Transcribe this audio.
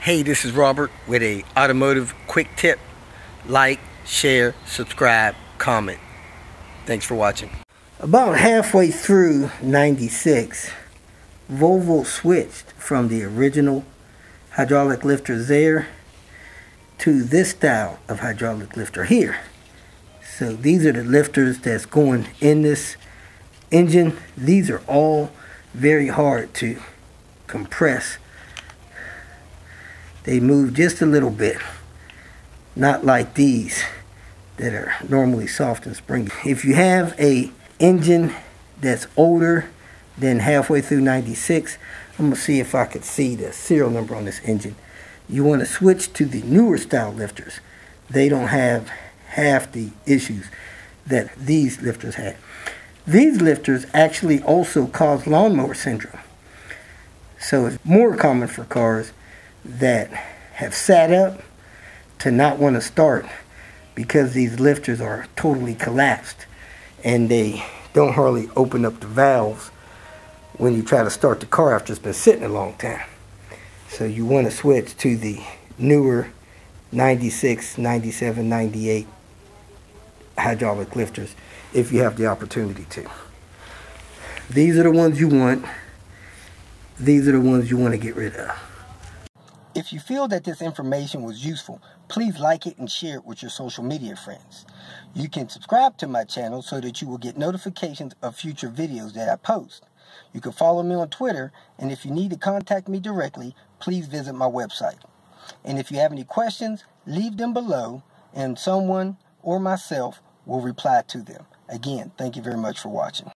Hey, this is Robert with a automotive quick tip. Like, share, subscribe, comment. Thanks for watching. About halfway through 96, Volvo switched from the original hydraulic lifter there to this style of hydraulic lifter here. So these are the lifters that's going in this engine. These are all very hard to compress they move just a little bit. Not like these that are normally soft and springy. If you have a engine that's older than halfway through 96 I'm gonna see if I could see the serial number on this engine. You want to switch to the newer style lifters. They don't have half the issues that these lifters had. these lifters actually also cause lawnmower syndrome. So it's more common for cars that have sat up to not want to start because these lifters are totally collapsed and they don't hardly open up the valves when you try to start the car after it's been sitting a long time. So you want to switch to the newer 96, 97, 98 hydraulic lifters if you have the opportunity to. These are the ones you want. These are the ones you want to get rid of. If you feel that this information was useful, please like it and share it with your social media friends. You can subscribe to my channel so that you will get notifications of future videos that I post. You can follow me on Twitter, and if you need to contact me directly, please visit my website. And if you have any questions, leave them below, and someone or myself will reply to them. Again, thank you very much for watching.